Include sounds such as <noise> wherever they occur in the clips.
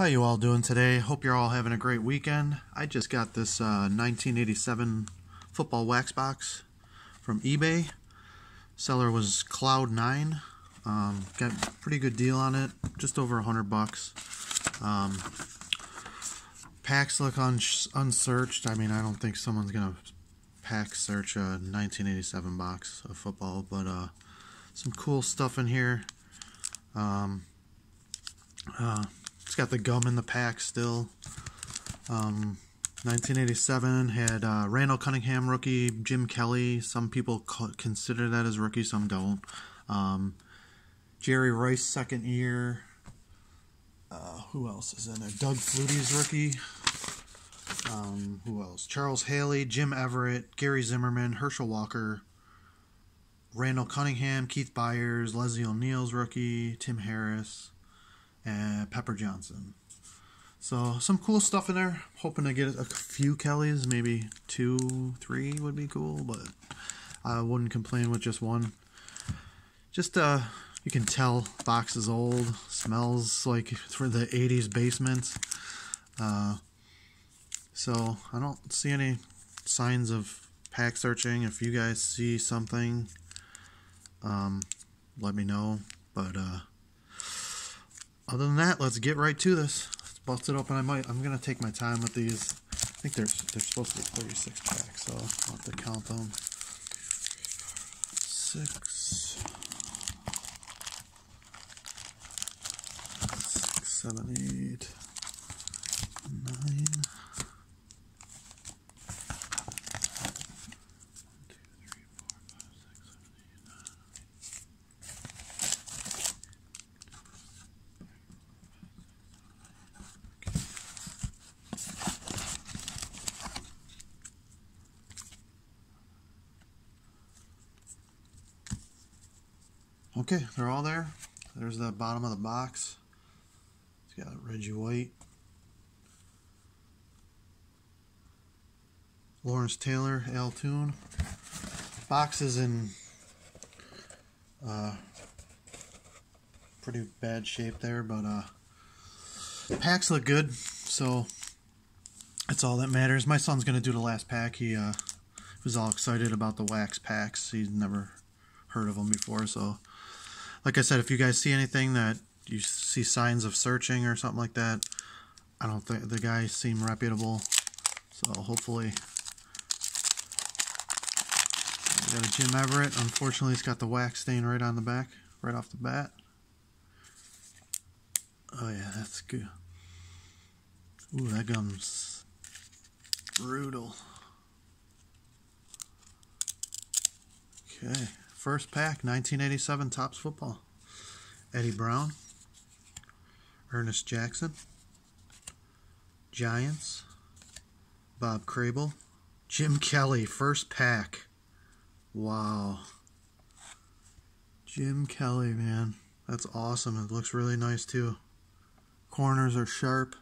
How you all doing today? Hope you're all having a great weekend. I just got this uh, 1987 football wax box from eBay. Seller was Cloud9. Um, got pretty good deal on it, just over hundred bucks. Um, packs look un- unsearched. I mean, I don't think someone's gonna pack search a 1987 box of football, but uh, some cool stuff in here. Um, uh, it's got the gum in the pack still. Um, 1987 had uh, Randall Cunningham rookie, Jim Kelly. Some people consider that as rookie, some don't. Um, Jerry Rice second year. Uh, who else is in there? Doug Flutie's rookie. Um, who else? Charles Haley, Jim Everett, Gary Zimmerman, Herschel Walker, Randall Cunningham, Keith Byars, Leslie O'Neal's rookie, Tim Harris, and Pepper Johnson. So some cool stuff in there. Hoping to get a few Kellys, maybe two, three would be cool, but I wouldn't complain with just one. Just uh, you can tell box is old, smells like for the '80s basement. Uh, so I don't see any signs of pack searching. If you guys see something, um, let me know. But uh, other than that, let's get right to this. Let's bust it open. I might. I'm gonna take my time with these. I think there's they're supposed to be 36 packs, so I'll have to count them. Six, six, seven, eight, nine. Okay, they're all there. There's the bottom of the box. It's got Reggie White. Lawrence Taylor, Al Toon. Box is in uh, pretty bad shape there, but uh, packs look good, so that's all that matters. My son's gonna do the last pack. He uh, was all excited about the wax packs. He's never heard of them before, so like I said, if you guys see anything that you see signs of searching or something like that, I don't think the guys seem reputable. So hopefully, we got a Jim Everett. Unfortunately, it's got the wax stain right on the back, right off the bat. Oh yeah, that's good. Ooh, that gum's brutal. Okay. First pack, 1987 Topps Football. Eddie Brown. Ernest Jackson. Giants. Bob Crable. Jim Kelly, first pack. Wow. Jim Kelly, man. That's awesome. It looks really nice, too. Corners are sharp.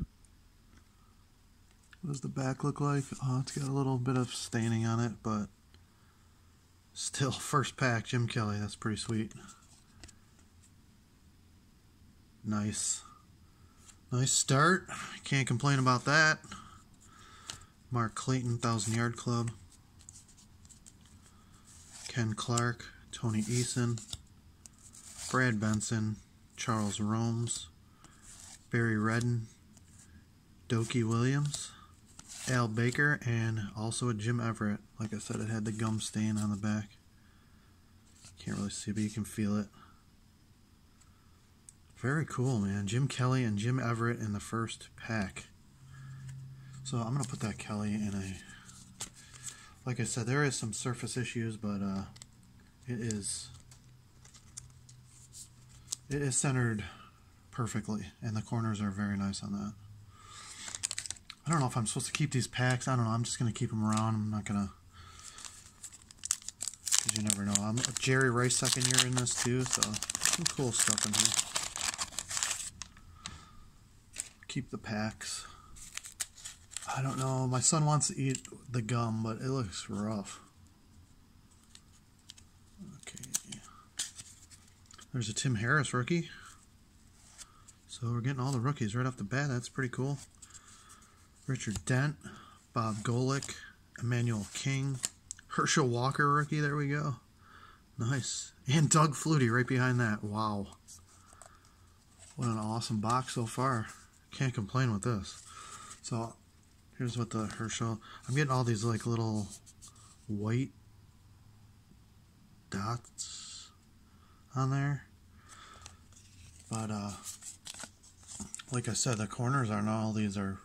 What does the back look like? Oh, it's got a little bit of staining on it, but Still, first pack, Jim Kelly. That's pretty sweet. Nice. Nice start. Can't complain about that. Mark Clayton, Thousand Yard Club. Ken Clark, Tony Eason, Brad Benson, Charles Romes, Barry Redden, Dokie Williams. Al Baker and also a Jim Everett. Like I said, it had the gum stain on the back. Can't really see, but you can feel it. Very cool, man. Jim Kelly and Jim Everett in the first pack. So I'm going to put that Kelly in a... Like I said, there is some surface issues, but uh, it is... It is centered perfectly, and the corners are very nice on that. I don't know if I'm supposed to keep these packs. I don't know. I'm just going to keep them around. I'm not going to... Because you never know. I'm Jerry Rice second year in this too, so some cool stuff in here. Keep the packs. I don't know. My son wants to eat the gum, but it looks rough. Okay. There's a Tim Harris rookie. So we're getting all the rookies right off the bat. That's pretty cool. Richard Dent, Bob Golic, Emanuel King, Herschel Walker rookie. There we go. Nice. And Doug Flutie right behind that. Wow. What an awesome box so far. Can't complain with this. So here's what the Herschel. I'm getting all these like little white dots on there. But uh like I said, the corners aren't all these are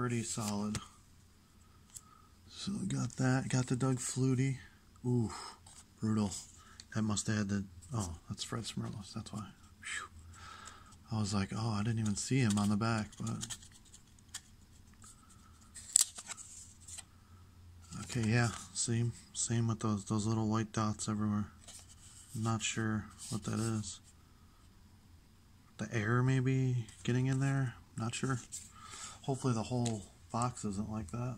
pretty solid. So got that, got the Doug Flutie. Ooh, brutal. That must have had the, oh, that's Fred Smerlas, that's why. Whew. I was like, oh, I didn't even see him on the back, but. Okay, yeah, same, same with those, those little white dots everywhere. I'm not sure what that is the air maybe getting in there. Not sure. Hopefully the whole box isn't like that.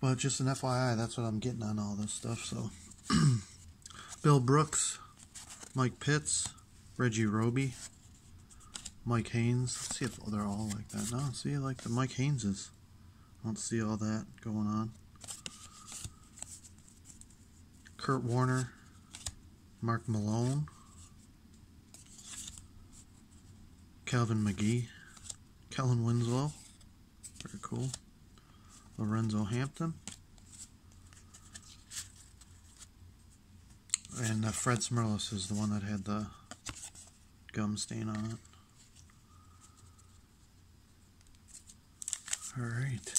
But just an FYI, that's what I'm getting on all this stuff. So, <clears throat> Bill Brooks, Mike Pitts, Reggie Roby, Mike Haynes. Let's see if they're all like that. No, see, like the Mike Hayneses. I don't see all that going on. Curt Warner, Mark Malone, Calvin McGee, Kellen Winslow, very cool. Lorenzo Hampton, and uh, Fred Smerlas is the one that had the gum stain on it. All right.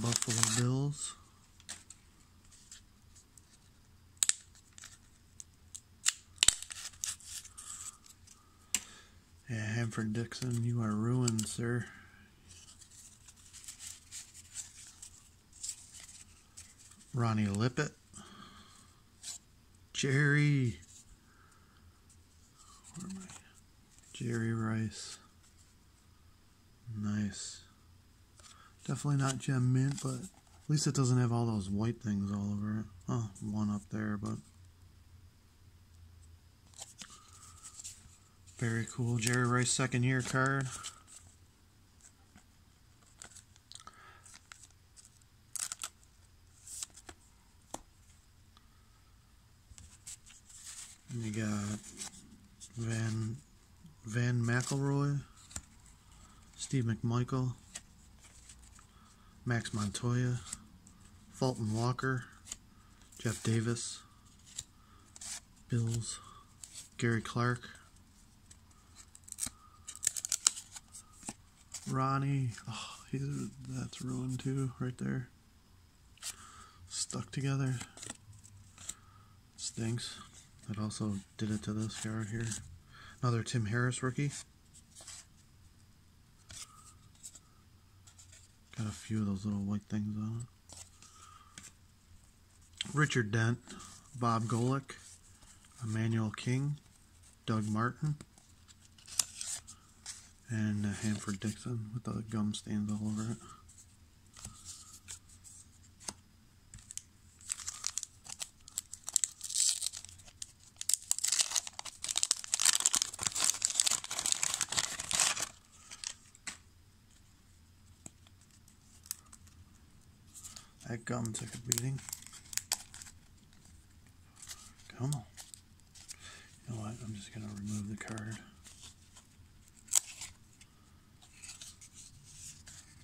Buffalo Bills. Hanford Dixon, you are ruined, sir. Ronnie Lippett. Jerry. Where am I? Jerry Rice. Nice. Definitely not gem mint, but at least it doesn't have all those white things all over it. Oh, one up there, but Very cool. Jerry Rice second year card. And you got Van Van McElroy, Steve McMichael, Max Montoya, Fulton Walker, Jeff Davis, Bills, Gary Clark, Ronnie, oh, he's, that's ruined too, right there. Stuck together. Stinks. That also did it to this guy right here. Another Tim Harris rookie. Got a few of those little white things on it. Richard Dent, Bob Golic, Emanuel King, Doug Martin and Hanford Dixon with the gum stains all over it. That gum took a beating. Come on. You know what? I'm just going to remove the card.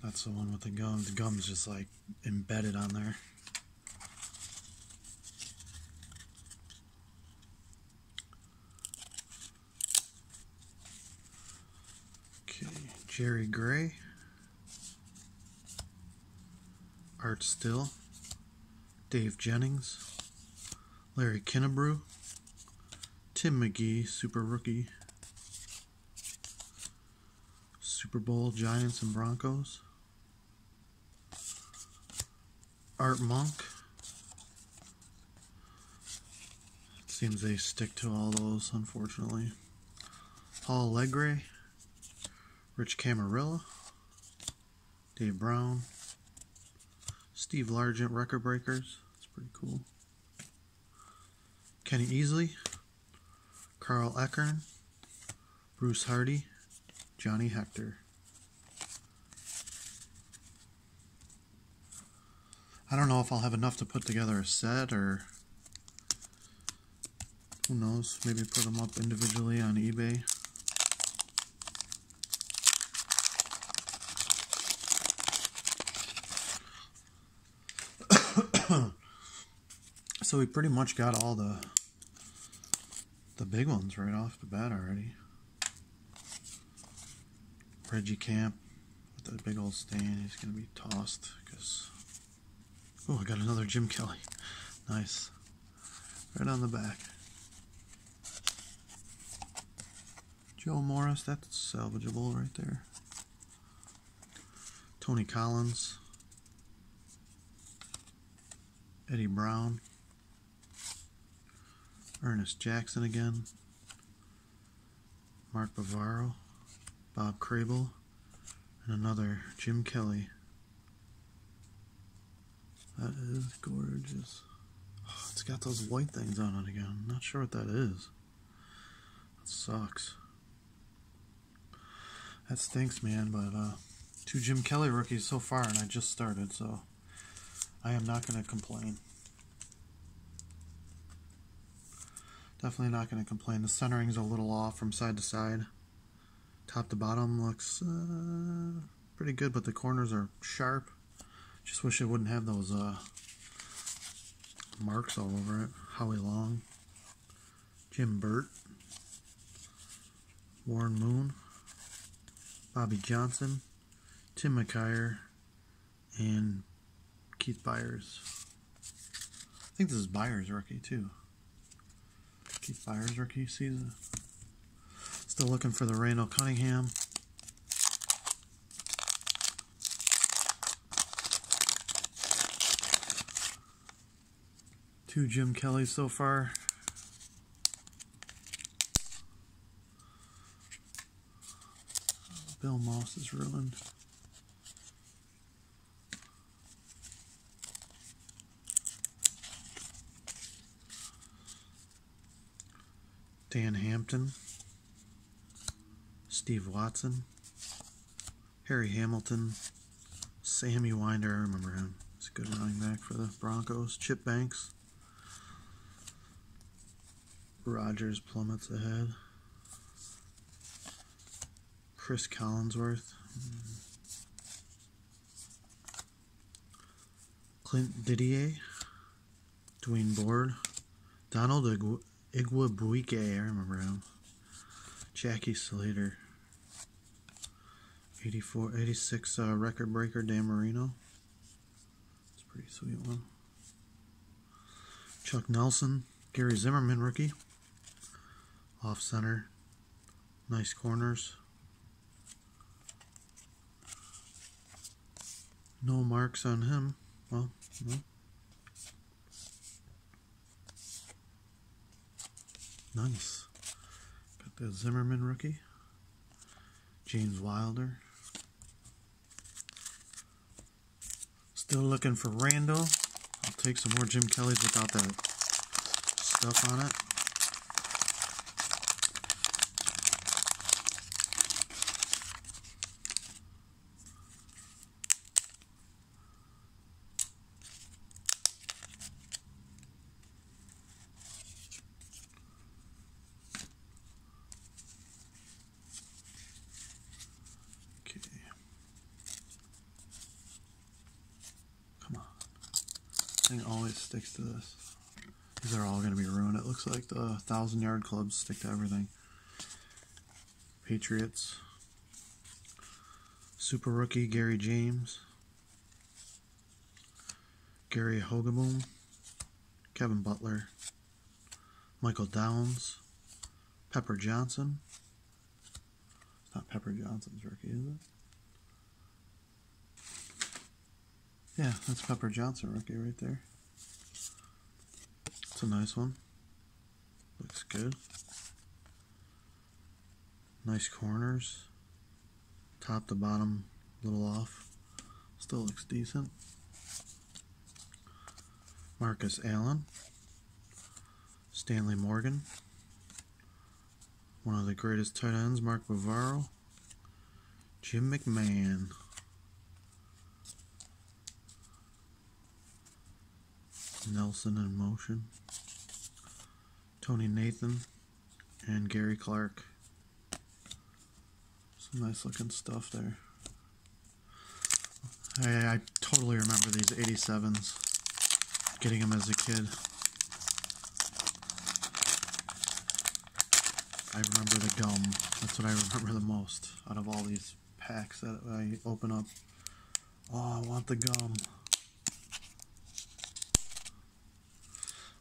That's the one with the gum. The gum's just like embedded on there. Okay, Jerry Gray. Art Still. Dave Jennings. Larry Kinnebrew. Tim McGee, Super Rookie. Super Bowl Giants and Broncos. Art Monk. Seems they stick to all those, unfortunately. Paul Legre, Rich Camarillo, Dave Brown, Steve Largent, Record Breakers, pretty cool. Kenny Easley, Carl Ekern, Bruce Hardy, Johnny Hector. I don't know if I'll have enough to put together a set or who knows, maybe put them up individually on eBay. <coughs> so we pretty much got all the the big ones right off the bat already. Reggie Camp with that big old stain. He's going to be tossed because. Oh, I got another Jim Kelly. Nice. Right on the back. Joe Morris, that's salvageable right there. Tony Collins. Eddie Brown. Ernest Jackson again. Mark Bavaro. Bob Crable. And another Jim Kelly. That is gorgeous. Oh, it's got those white things on it again. I'm not sure what that is. That sucks. That stinks, man, but uh, two Jim Kelly rookies so far, and I just started, so I am not going to complain. Definitely not going to complain. The centering's a little off from side to side. Top to bottom looks uh, pretty good, but the corners are sharp. Just wish it wouldn't have those uh, marks all over it. Howie Long, Jim Burt, Warren Moon, Bobby Johnson, Tim McKyer, and Keith Byars. I think this is Byars' rookie too. Keith Byars' rookie season. Still looking for the Randall Cunningham. Two Jim Kellys so far. Bill Maas is ruined. Dan Hampton, Steve Watson, Harry Hamilton, Sammy Winder, I remember him. He's a good running back for the Broncos. Chip Banks, Rogers plummets ahead. Chris Collinsworth. Clint Didier. Dwayne Board. Donald Igw Igwebuike, I remember him. Jackie Slater. 84, 86 uh, record breaker Dan Marino. It's a pretty sweet one. Chuck Nelson. Gary Zimmerman rookie. Off center. Nice corners. No marks on him. Well, no. Nice. Got the Zimmerman rookie. James Wilder. Still looking for Randall. I'll take some more Jim Kellys without that stuff on it. Sticks to this. These are all going to be ruined. It looks like the Thousand Yard Clubs stick to everything. Patriots. Super Rookie Gary James. Gary Hogeboom. Kevin Butler. Michael Downs. Pepper Johnson. It's not Pepper Johnson's rookie, is it? Yeah, that's Pepper Johnson rookie right there. It's a nice one. Looks good. Nice corners. Top to bottom, a little off. Still looks decent. Marcus Allen, Stanley Morgan, one of the greatest tight ends, Mark Bavaro, Jim McMahon. Nelson in motion. Tony Nathan and Gary Clark. Some nice looking stuff there. I, I totally remember these 87s. Getting them as a kid. I remember the gum. That's what I remember the most out of all these packs that I open up. Oh, I want the gum.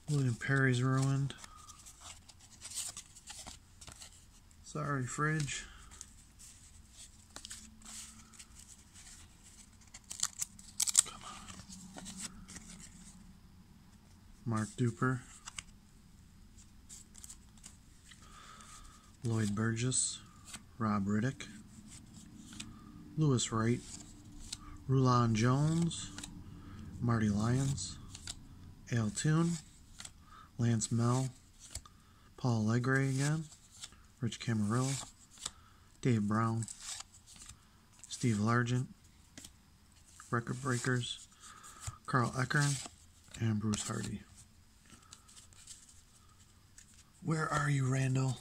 William Perry's ruined. Sorry, fridge. Come on. Mark Duper. Lloyd Burgess. Rob Riddick. Louis Wright. Rulon Jones. Marty Lyons. Al Toon. Lance Mehl, Paul Legray again, Rich Camarillo, Dave Brown, Steve Largent, Record Breakers, Carl Ekern, and Bruce Hardy. Where are you, Randall?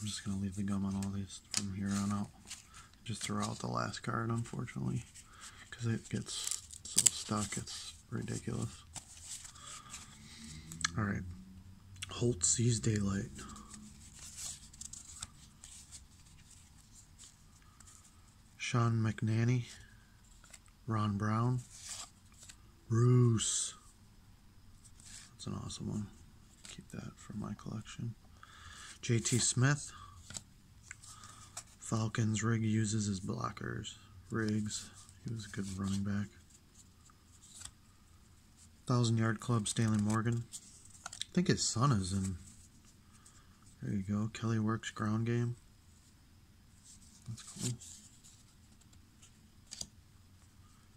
I'm just going to leave the gum on all these from here on out. Just throw out the last card, unfortunately, because it gets so stuck, it's ridiculous. Alright. Holt sees daylight. Sean McNanie. Ron Brown. Bruce. That's an awesome one. Keep that for my collection. JT Smith. Falcons. Rig uses his blockers. Riggs. He was a good running back. Thousand Yard Club. Stanley Morgan. I think his son is in. There you go. Kelly Works ground game. That's cool.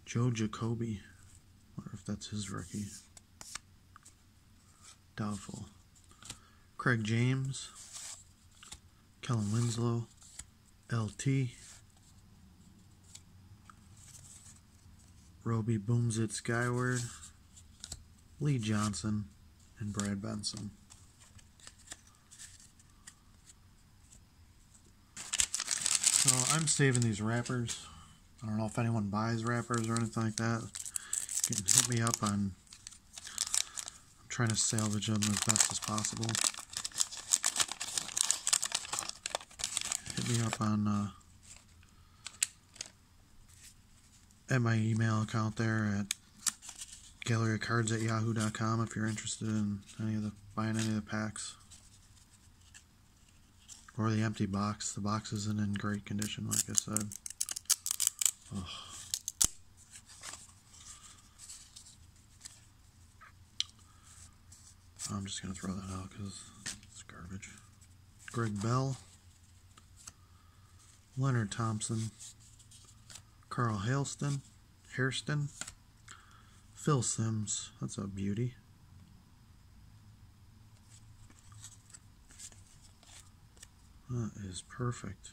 Joe Jacoby. Wonder if that's his rookie. Doubtful. Craig James. Kellen Winslow, LT, Roby Booms It Skyward, Lee Johnson, and Brad Benson. So I'm saving these wrappers. I don't know if anyone buys wrappers or anything like that. You can hit me up on. I'm trying to salvage them as best as possible. Hit me up on uh, at my email account there at gallerycards at yahoo.com if you're interested in any of the buying any of the packs or the empty box. The box isn't in great condition, like I said. Ugh. I'm just gonna throw that out because it's garbage. Greg Bell. Leonard Thompson, Carl Hailston, Hairston, Phil Simms, that's a beauty. That is perfect.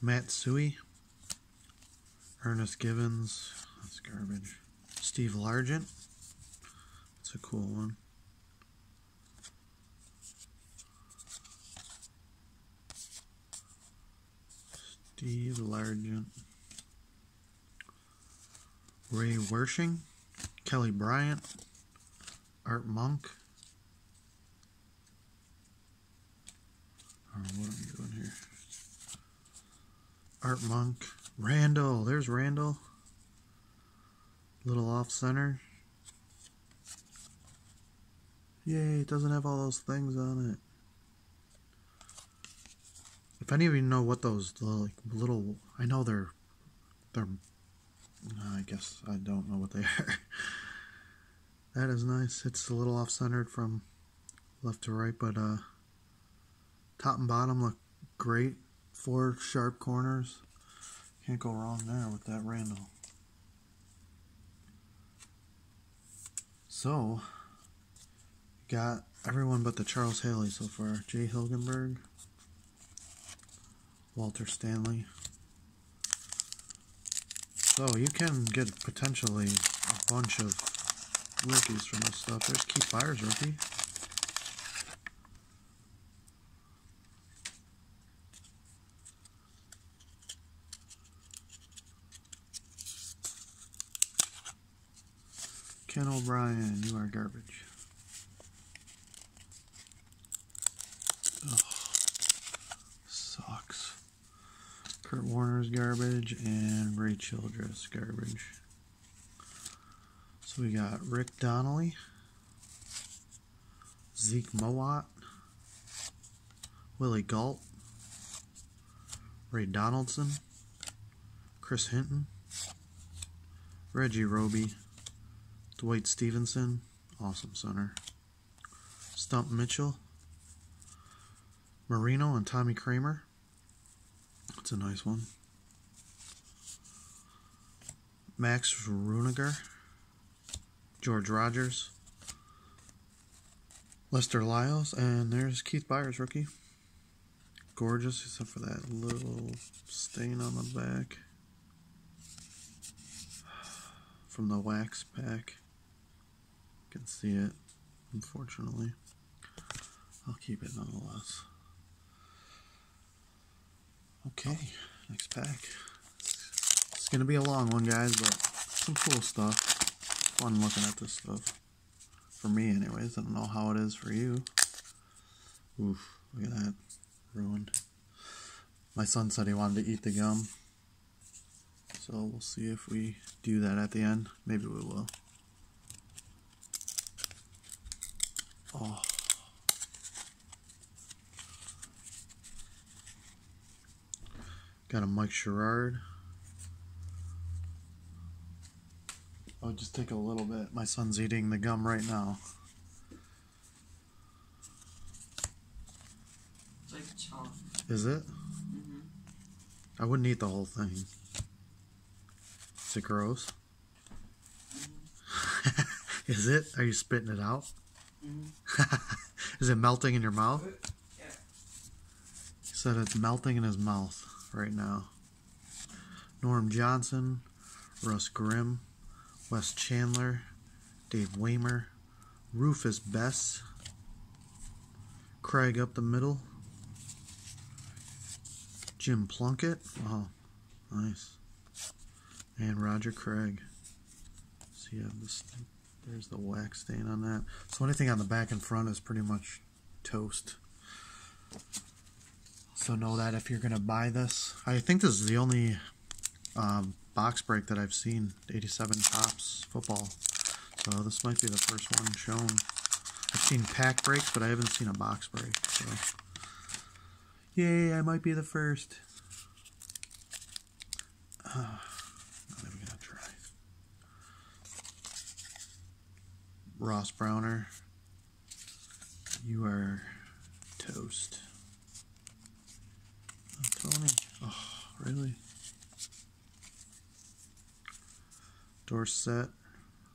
Matt Suhey, Ernest Givins, that's garbage. Steve Largent, that's a cool one. Steve Largent, Ray Wersching, Kelly Bryant, Art Monk. Oh, I know what I'm doing here. Art Monk, Randall. There's Randall. Little off center. Yay, it doesn't have all those things on it. If any of you know what those like little, I know they're they're I guess I don't know what they <laughs> are. that is nice. It's a little off centered from left to right, but uh, top and bottom look great. Four sharp corners. Can't go wrong there with that Randall. So, got everyone but the Charles Haley so far. Jay Hilgenberg, Walter Stanley. So you can get potentially a bunch of rookies from this stuff. There's Keith Byars rookie. Ken O'Brien, you are garbage. Ugh. Sucks. Curt Warner's garbage and Ray Childress garbage. So we got Rick Donnelly, Zeke Mowat, Willie Gault, Ray Donaldson, Chris Hinton, Reggie Roby, Dwight Stephenson, awesome center. Stump Mitchell, Marino and Tommy Kramer. That's a nice one. Max Runager, George Rogers, Lester Lyles, and there's Keith Byars, rookie. Gorgeous, except for that little stain on the back from the wax pack can see it, unfortunately. I'll keep it nonetheless. Okay, next pack. It's to be a long one, guys, but some cool stuff. Fun looking at this stuff. For me, anyways. I don't know how it is for you. Oof, look at that. Ruined. My son said he wanted to eat the gum. So we'll see if we do that at the end. Maybe we will. Got a Mike Sherrard. I'll just take a little bit. My son's eating the gum right now. It's like chalk. Is it? Mm-hmm. I wouldn't eat the whole thing. Is it gross? <laughs> Is it? Are you spitting it out? Mm-hmm. <laughs> Is it melting in your mouth? Yeah. He said it's melting in his mouth right now. Norm Johnson, Russ Grimm, Wes Chandler, Dave Waymer, Rufus Bess, Craig up the middle, Jim Plunkett. Wow, nice. And Roger Craig. So have this. There's the wax stain on that. So anything on the back and front is pretty much toast. So know that if you're gonna buy this, I think this is the only um, box break that I've seen. 87 Topps football. So this might be the first one shown. I've seen pack breaks, but I haven't seen a box break. So yay, I might be the first. <sighs> Uh, even gonna try. Ross Browner, you are toast. Oh, Tony, oh, really? Dorsett,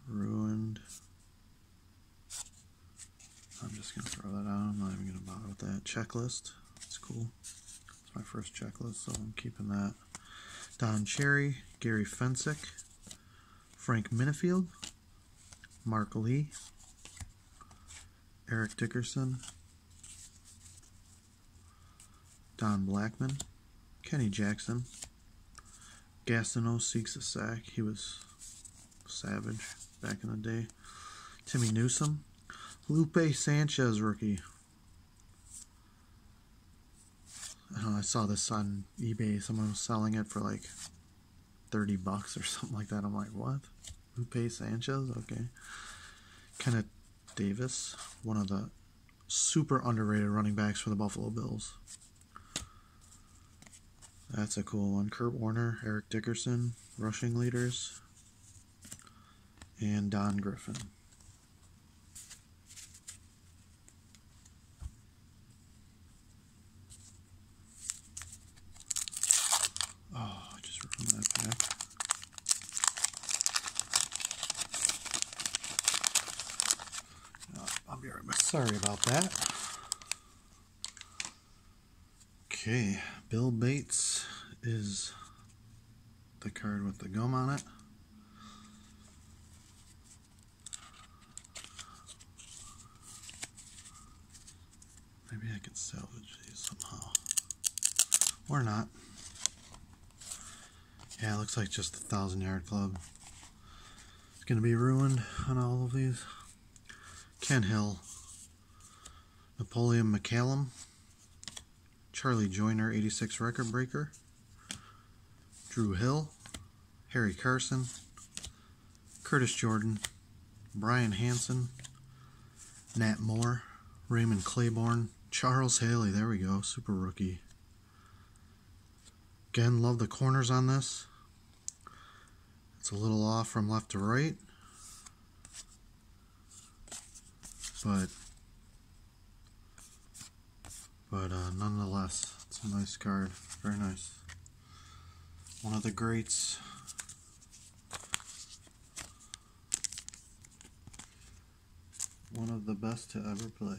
ruined. I'm just gonna throw that out. I'm not even gonna bother with that checklist. It's cool. It's my first checklist, so I'm keeping that. Don Cherry, Gary Fencik, Frank Minifield, Mark Lee, Eric Dickerson, Don Blackman, Kenny Jackson, Gastineau seeks a sack. He was savage back in the day. Timmy Newsome, Lupe Sanchez rookie. I, I saw this on eBay. Someone was selling it for like 30 bucks or <laughs> something like that. I'm like, what? Lupe Sanchez? Okay. Kenneth Davis, one of the super underrated running backs for the Buffalo Bills. That's a cool one. Curt Warner, Eric Dickerson, rushing leaders. and Don Griffin. Oh, just ruined that pack. I'll be right back. Sorry about that. Okay, Bill Bates is the card with the gum on it. Maybe I can salvage these somehow. Or not. Yeah, it looks like just a thousand yard club. It's going to be ruined on all of these. Ken Hill. Napoleon McCallum. Charlie Joiner, 86 record breaker. Drew Hill. Harry Carson. Curtis Jordan. Brian Hansen. Nat Moore. Raymond Clayborn. Charles Haley, there we go, super rookie. Again, love the corners on this. It's a little off from left to right. But but uh, nonetheless, it's a nice card. Very nice. One of the greats. One of the best to ever play.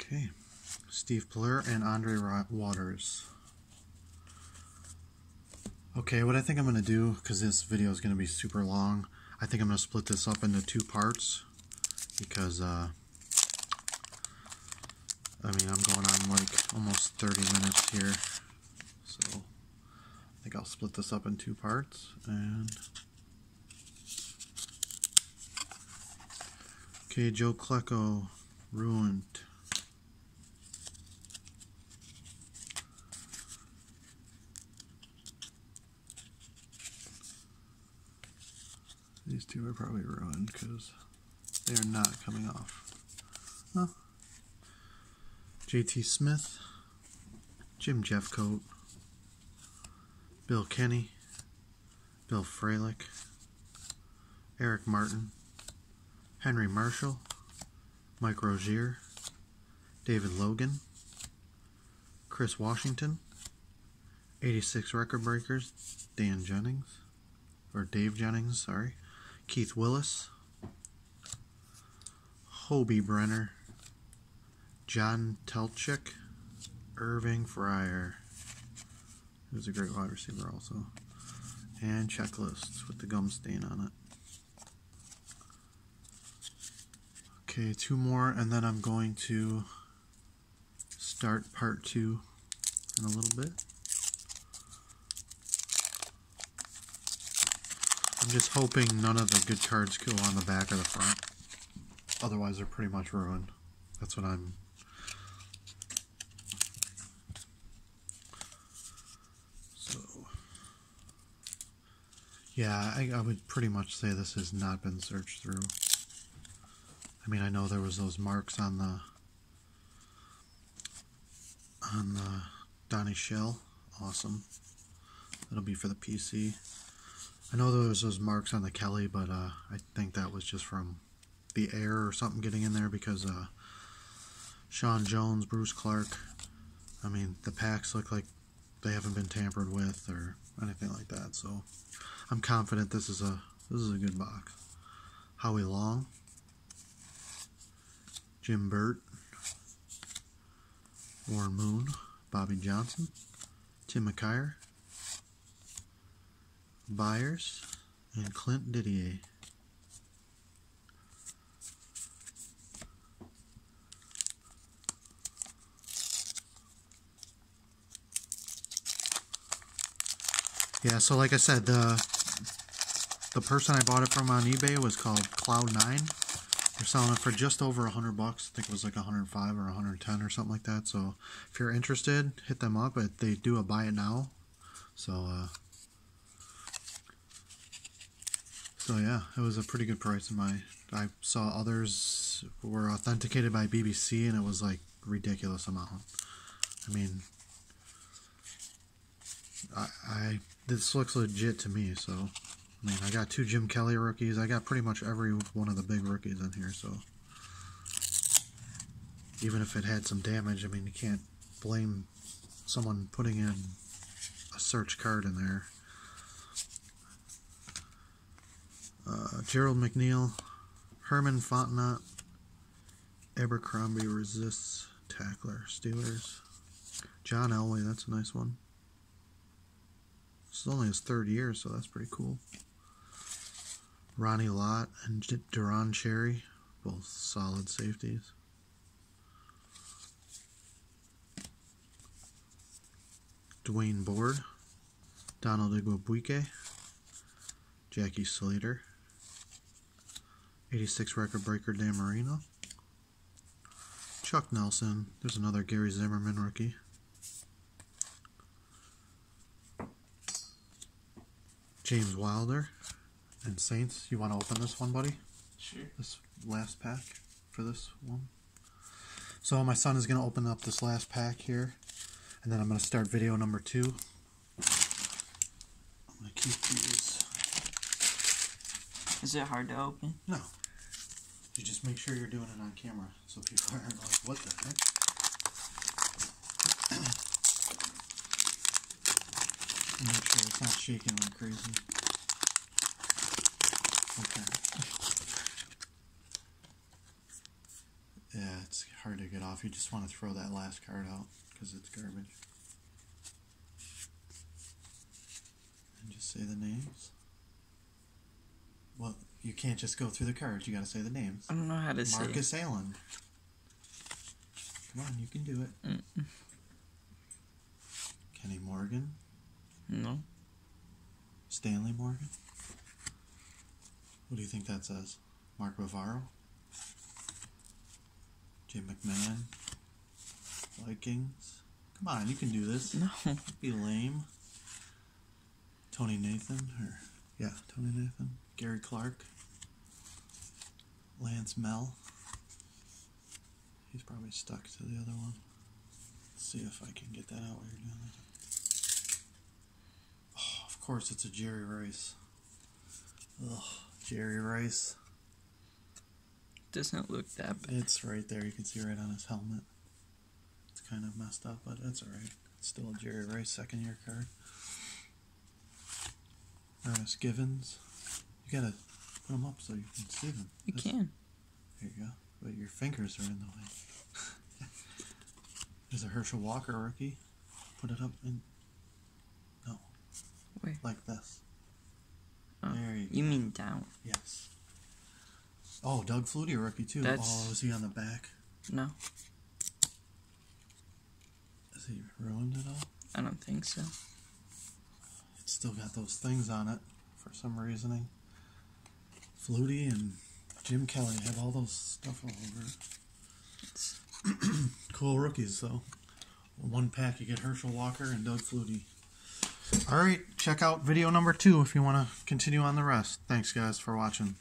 Okay. Steve Blair and Andre Waters. Okay, what I think I'm going to do, because this video is going to be super long, I think I'm going to split this up into two parts, because, uh, I mean, I'm going on like almost 30 minutes here, so I think I'll split this up in two parts, and... Okay, Joe Klecko, Ruined. These two are probably ruined because they are not coming off. Huh. JT Smith, Jim Jeffcoat, Bill Kenney, Bill Fralic, Eric Martin, Henry Marshall, Mike Rozier, David Logan, Chris Washington, 86 Record Breakers, Dan Jennings, or Dave Jennings, sorry, Keith Willis, Hoby Brenner, John Teltschik, Irving Fryar, who's a great wide receiver also, and checklists with the gum stain on it. Okay, two more, and then I'm going to start part two in a little bit. I'm just hoping none of the good cards go on the back or the front. Otherwise, they're pretty much ruined. That's what I'm... So... Yeah, I, I would pretty much say this has not been searched through. I mean, I know there was those marks on the on the Donnie Shell. Awesome. That'll be for the PC. I know there was those marks on the Kelly, but uh, I think that was just from the air or something getting in there because uh, Sean Jones, Bruce Clark, I mean, the packs look like they haven't been tampered with or anything like that. So I'm confident this is a this is a good box. Howie Long, Jim Burt, Warren Moon, Bobby Johnson, Tim McKyer, Byars, and Clint Didier. Yeah, so like I said, the the person I bought it from on eBay was called Cloud9. They're selling it for just over a hundred bucks. I think it was like 105 or 110 or something like that. So if you're interested, hit them up. But they do a buy it now. So uh, so yeah, it was a pretty good price in my. I saw others were authenticated by BBC, and it was like ridiculous amount. I mean, I, I this looks legit to me. So I I got two Jim Kelly rookies. I got pretty much every one of the big rookies in here, so even if it had some damage, I mean, you can't blame someone putting in a search card in there. Uh, Gerald McNeil, Herman Fontenot, Abercrombie resists tackler, Steelers. John Elway, that's a nice one. This is only his third year, so that's pretty cool. Ronnie Lott and Deron Cherry, both solid safeties. Dwaine Board, Donald Igwebuike, Jackie Slater, 86 record breaker Dan Marino, Chuck Nelson, there's another Gary Zimmerman rookie. James Wilder and Saints. You want to open this one, buddy? Sure. This last pack for this one. So my son is going to open up this last pack here, and then I'm going to start video number two. I'm going to keep these. Is it hard to open? No. You just make sure you're doing it on camera so people aren't like, what the heck? <clears throat> Make sure it's not shaking like crazy. Okay. Yeah, it's hard to get off. You just want to throw that last card out because it's garbage. And just say the names. Well, you can't just go through the cards. You got to say the names. I don't know how to say. Marcus Allen. Come on, you can do it. Mm-mm. Kenny Morgan. No. Stanley Morgan. What do you think that says? Mark Bavaro? Jim McMahon? Vikings? Come on, you can do this. No. Don't be lame. Tony Nathan, or yeah, Tony Nathan. Gary Clark. Lance Mehl. He's probably stuck to the other one. Let's see if I can get that out while you're doing that. Oh, of course, it's a Jerry Rice. Ugh, Jerry Rice. Doesn't look that bad. It's right there. You can see right on his helmet. It's kind of messed up, but that's alright. It's still a Jerry Rice second year card. Ernest Givins. You gotta put them up so you can see them. You This- can. There you go. But your fingers are in the way. <laughs> There's a Herschel Walker rookie. Put it up in. No. Where? Like this. Oh, There you go. You mean down? Yes. Oh, Doug Flutie rookie too. That's- Oh, is he on the back? No, Has he ruined it all? I don't think so. It's still got those things on it for some reasoning. Flutie and Jim Kelly have all those stuff all over. It's <clears throat> Cool rookies, though. One pack, you get Herschel Walker and Doug Flutie. All right, check out video number two if you want to continue on the rest. Thanks, guys, for watching.